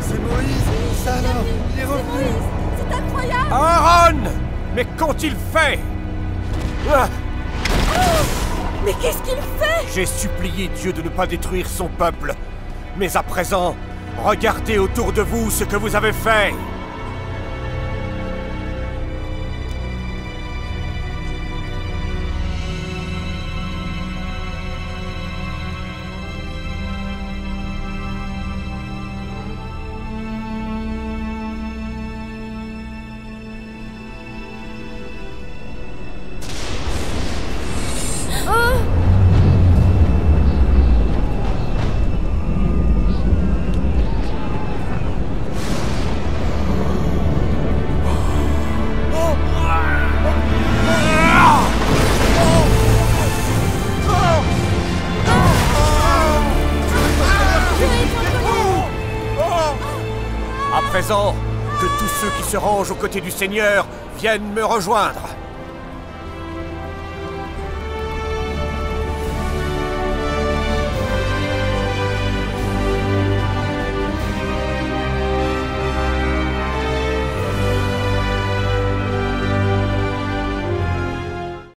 C'est Moïse, ça alors Il est revenu. C'est incroyable. Ah, Aaron. Mais qu'ont-ils fait? Ah. Mais qu'est-ce qu'il fait? J'ai supplié Dieu de ne pas détruire son peuple. Mais à présent, regardez autour de vous ce que vous avez fait. Présent, que tous ceux qui se rangent aux côtés du Seigneur viennent me rejoindre.